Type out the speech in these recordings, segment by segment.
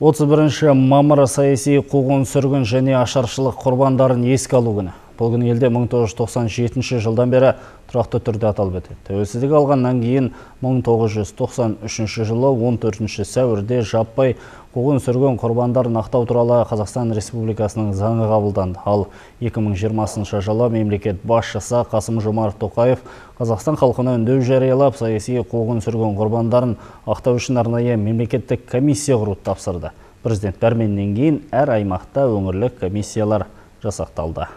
31 мамыр саяси қуғын сүргін және ашаршылық құрбандарын еске алу күні. Бұл күні елде 1997 жылдан бері тұрақты түрде аталып өтеді. Тәуелсіздік алғаннан кейін 1993 жылы 14 сәуірде жаппай қуғын сүргін құрбандарын ақтау туралы Қазақстан Республикасының заңы қабылданды. Ал 2020 жылы мемлекет басшысы Қасым Жомарт Тоқаев Қазақстан халқына үндеу жариялап, саяси қуғын сүргін құрбандарын ақтау үшін арнайы мемлекеттік комиссия құруды тапсырды. Президент пәрменінен кейін әр аймақта өңірлік комиссиялар жасақталды.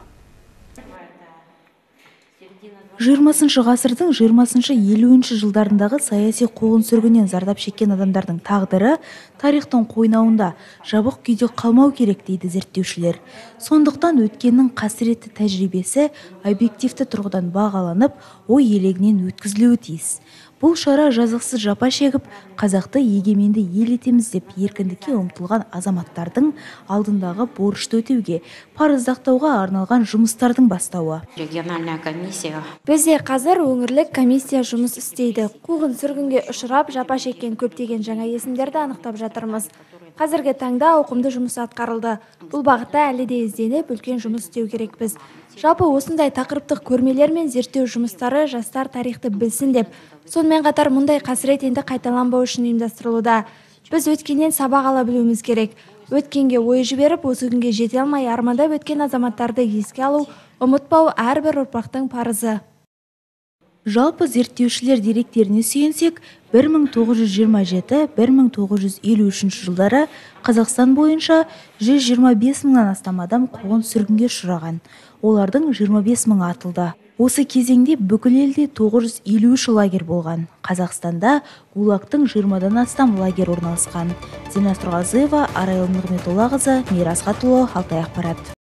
20 ғасырдың 20-50 жылдарындағы саяси қуғын сүргіннен зардап шеккен адамдардың тағдыры тарихтың қойнауында жабық күйде қалмау керек дейді зерттеушілер. Сондықтан өткеннің қасіретті тәжірибесі объективті тұрғыдан бағаланып, ой елегінен өткізілуі тиіс. Бұл шара жазықсыз жапа шегіп, қазақты егеменді ел етеміз деп еркіндікке ұмтылған азаматтардың алдындағы борышты өтеуге, парыздақтауға арналған жұмыстардың бастауы. Региональная комиссия. Бізде қазір өңірлік комиссия жұмыс істейді. Қуғын сүргінге ұшырап, жапа шеккен көптеген жаңа есімдерді анықтап жатырмыз. Қазіргі таңда ауқымды жұмыс атқарылды. Бұл бағытта әлі де ізденіп, үлкен жұмыс істеу керекпіз. Жалпы осындай тақырыптық көрмелер мен зерттеу жұмыстары жастар тарихты білсін деп, сонымен қатар мұндай қасірет енді қайталанбау үшін ұйымдастырылуда. Біз өткеннен сабақ ала білуіміз керек. Өткенге ой жіберіп, осы күнге жете алмай армандап өткен азаматтарды еске алу, ұмытпау әрбір ұрпақтың парызы. Жалпы зерттеушілер деректеріне сүйенсек, 1927-1953 жылдары Қазақстан бойынша 125 мыңнан астам адам қуғын сүргінге ұшыраған. Олардың 25 мыңы атылды. Осы кезеңде бүкіл елде 953 лагер болған. Қазақстанда ГУЛАГтың 20-дан астам лагер орналасқан. Зинас Тұрғазыева, Арайлым Нұрметоллақызы, Мирас Қатұлы, Алтай ақпарат.